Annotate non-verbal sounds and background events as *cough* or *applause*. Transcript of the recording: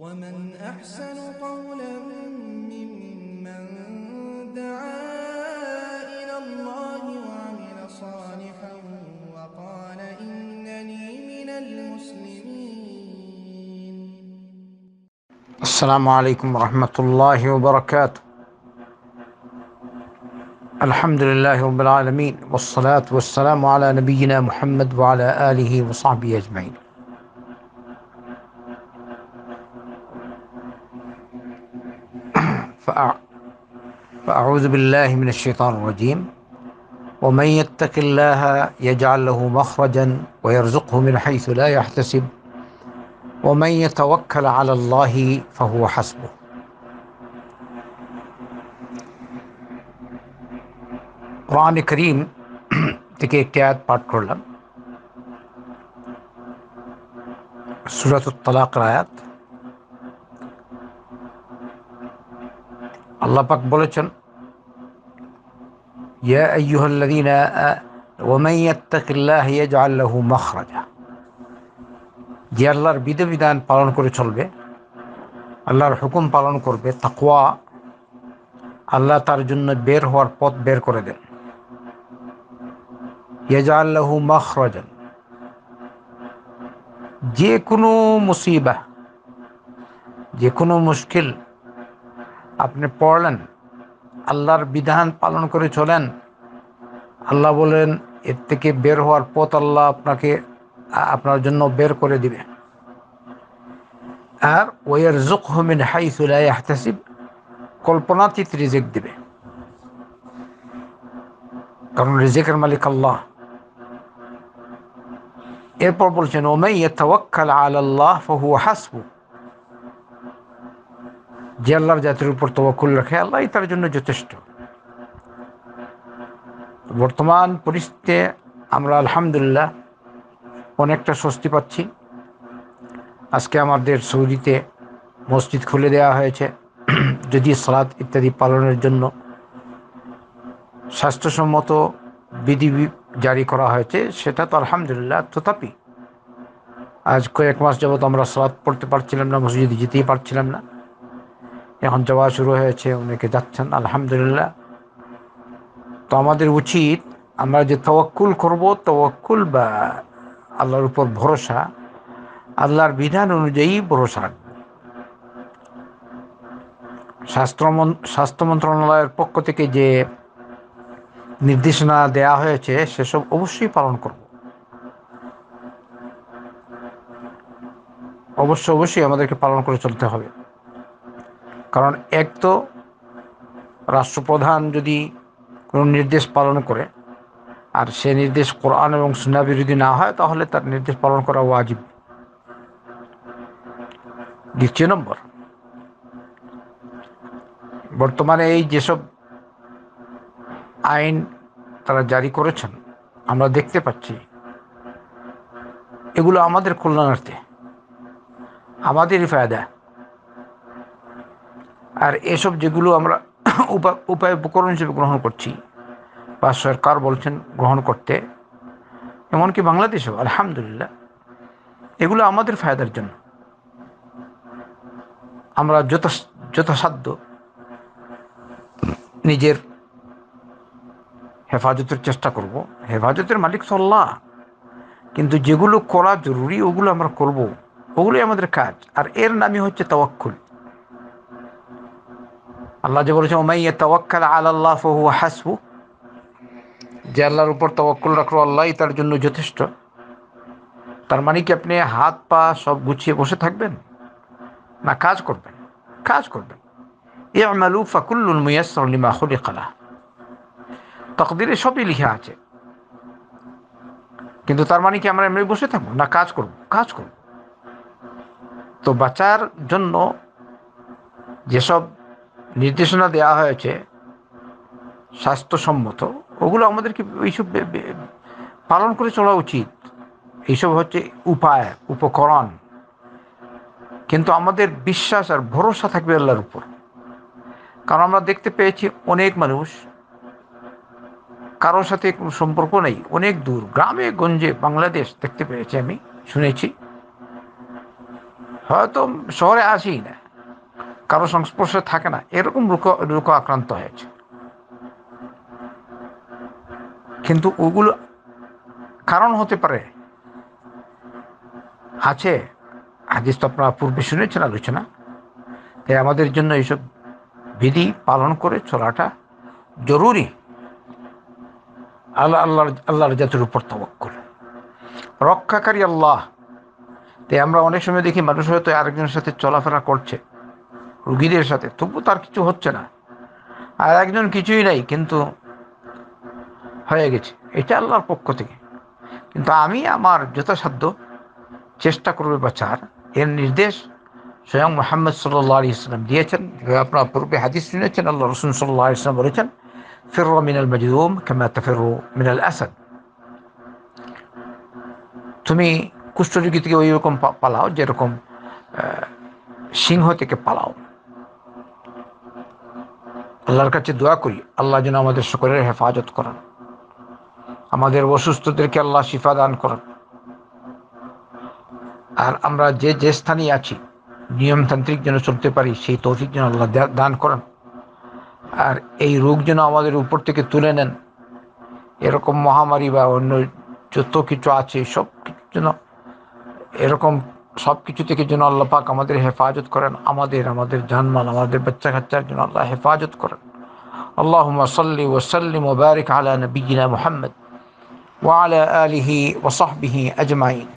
ومن أحسن قولا ممن دعا إلى الله وعمل صالحا وقال إنني من المسلمين. السلام عليكم ورحمة الله وبركاته. الحمد لله رب العالمين والصلاة والسلام على نبينا محمد وعلى آله وصحبه أجمعين. فأع... فأعوذ بالله من الشيطان الرجيم ومن يتق الله يجعل له مخرجا ويرزقه من حيث لا يحتسب ومن يتوكل على الله فهو حسبه কোরআন করিম থেকে একটি আয়াত পাঠ করলাম সুরাত তালাকের আয়াত আল্লাপাক বলেছেন, ইয়া আইয়ুহাল্লাযীনা ওয়ামান ইয়াত্তাকিল্লাহ ইয়াজআল লাহু মাখরাজা। যে আল্লাহর বিধিবিধান পালন করে চলবে, আল্লাহর হুকুম পালন করবে, তাকওয়া, আল্লাহ তার জন্য বের হওয়ার পথ বের করে দেন। ইয়াজআল লাহু মাখরাজান। যে কোনো মুসিবা, যে কোনো মুশকিল আপনি পড়লেন, আল্লাহর বিধান পালন করে চলেন। আল্লাহ বলেন, এর থেকে বের হওয়ার পথ আল্লাহ আপনাকে, আপনার জন্য বের করে দিবে। আর ওয়ার জুক হমিন হাইসুলাই হাতাসিব কল্পনাতীত রিজেক দিবে। কারণ রিজেকের মালিক আল্লাহ। এরপর বলছেন, ওমাই তাওয়াক্কাল আলাল্লাহ ফাহু হাসবু যে আল্লাহর জাতির উপর তওয়াক্কুল রাখে আল্লাহ তার জন্য যথেষ্ট। বর্তমান পরিস্থিতিতে আমরা আলহামদুলিল্লাহ অনেকটা স্বস্তি পাচ্ছি। আজকে আমাদের সৌদিতে মসজিদ খুলে দেওয়া হয়েছে। যদি সালাত ইত্যাদি পালনের জন্য স্বাস্থ্যসম্মত বিধি জারি করা হয়েছে, সেটা তো আলহামদুলিল্লাহ তথাপি। আজ কয়েক মাস যাবত আমরা সালাত পড়তে পারছিলাম না, মসজিদে যেতেই পারছিলাম না। এখন যাওয়া শুরু হয়েছে অনেকে যাচ্ছেন, আলহামদুলিল্লাহ। তো আমাদের উচিত আমরা যে তওয়াক্কুল করব, তওয়াক্কুল বা আল্লাহর উপর ভরসা, আল্লাহর বিধান অনুযায়ী ভরসা স্বাস্থ্য স্বাস্থ্য মন্ত্রণালয়ের পক্ষ থেকে যে নির্দেশনা দেয়া হয়েছে, সেসব অবশ্যই পালন করব। অবশ্য অবশ্যই আমাদেরকে পালন করে চলতে হবে। কারণ এক তো রাষ্ট্রপ্রধান যদি কোনো নির্দেশ পালন করে, আর সে নির্দেশ কোরআন এবং সুন্না বিরোধী না হয়, তাহলে তার নির্দেশ পালন করা ওয়াজিব। দ্বিতীয় নম্বর, বর্তমানে এই যেসব আইন তারা জারি করেছেন, আমরা দেখতে পাচ্ছি, এগুলো আমাদের কল্যাণার্থে, আমাদেরই ফায়দা। আর এসব যেগুলো আমরা *coughs* উপায়, উপকরণ হিসেবে গ্রহণ করছি, বা সরকার বলছেন গ্রহণ করতে, এমনকি বাংলাদেশেও, আলহামদুলিল্লাহ, এগুলো আমাদের ফায়দার জন্য। আমরা যথা যথাসাধ্য নিজের হেফাজতের চেষ্টা করব। হেফাজতের মালিক সল্লাহ কিন্তু যেগুলো করা জরুরি, ওগুলো আমরা করব। ওগুলোই আমাদের কাজ। আর এর নামই হচ্ছে তাওয়াক্কুল। আল্লাহ যে বলেছে ওমাইয়া তাওয়াক্কাল আল্লাহ ফহু হাসবু। যে আল্লাহর উপর তাওয়াক্কুল রাখল, আল্লাহই তার জন্য যথেষ্ট। তার মানে কি আপনি হাত, পা সব গুছিয়ে বসে থাকবেন? না, কাজ করবেন। কাজ করবেন। ইয়ামালু ফাকুল্লুল মুয়াসসার লিমা খুলিকা লাহ। তকদিরে সবই লিখা আছে। কিন্তু তার মানে কি আমরা এমনি বসে থাকব? না, কাজ করব। কাজ করব। তো বাঁচার জন্য যেসব নির্দেশনা দেওয়া হয়েছে, স্বাস্থ্যসম্মত, ওগুলো আমাদেরকে এইসব পালন করে চলা উচিত? এইসব হচ্ছে উপায়, উপকরণ। কিন্তু আমাদের বিশ্বাস আর ভরসা থাকবে আল্লাহর উপর। কারণ আমরা দেখতে পেয়েছি অনেক মানুষ, কারোর সাথে কোনো সম্পর্ক নেই, অনেক দূর, গ্রামে, গঞ্জে, বাংলাদেশ দেখতে পেয়েছি আমি, শুনেছি। হয়তো শহরে আসেই না। কারও সংস্পর্শে থাকে না। এরকম রোগ রোগ আক্রান্ত হয়েছে। কিন্তু ওগুলো কারণ হতে পারে। আছে, হাদিস তো আপনারা পূর্বে শুনেছেন, আলোচনা। তাই আমাদের জন্য এইসব বিধি পালন করে চলাটা জরুরি। আল্লাহ আল্লাহ আল্লাহর জাতির উপর তবক্কল রক্ষাকারী আল্লাহ। তাই আমরা অনেক সময় দেখি মানুষ হয়তো আরেকজনের সাথে চলাফেরা করছে। রুগীদের সাথে, তবু তার কিছু হচ্ছে না। আর একজন কিছুই নাই, কিন্তু হয়ে গেছে। এটা আল্লাহর পক্ষ থেকে। কিন্তু আমি আমার যথাসাধ্য চেষ্টা করবে বাঁচার এর নির্দেশ স্বয়ং মোহাম্মদ সাল্লাহ আলী ইসলাম দিয়েছেন। আপনার পূর্বে হাদিস শুনেছেন, আল্লাহ রসুন সাল্লাহ ইসলাম বলেছেন ফির মিনাল মজলুম কেমা তফির মিনাল আসাদ। তুমি কুষ্ঠরোগী থেকে ওই রকম পালাও, যেরকম সিংহ থেকে পালাও। আল্লাহর কাছে দোয়া করি, আল্লাহ যেন আমাদের সকলের হেফাজত করেন। আমাদের অসুস্থদেরকে আল্লাহ শিফা দান করেন। আর আমরা যে যে স্থানে আছি, নিয়মতান্ত্রিক যেন চলতে পারি, সেই তৌফিক যেন আল্লাহ দান করেন। আর এই রোগ যেন আমাদের উপর থেকে তুলে নেন, এরকম মহামারী বা অন্য যত কিছু আছে সব কিছু যেন এরকম সব কিছু থেকে যেন আল্লাহ পাক আমাদের হেফাজত করেন আমাদের আমাদের জানমাল আমাদের বাচ্চা কাচ্চার জন্য আল্লাহ হেফাজত করেন اللهم صل وسلم وبارك على نبينا محمد وعلى آله وصحبه أجمعين